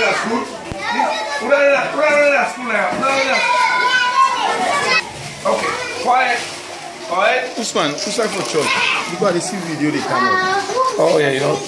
say that's good. Who in that? Who in that school now? Who in that? Okay, quiet. Quiet. Usman, who's like for church? You got to see video they come up. Oh yeah, you know.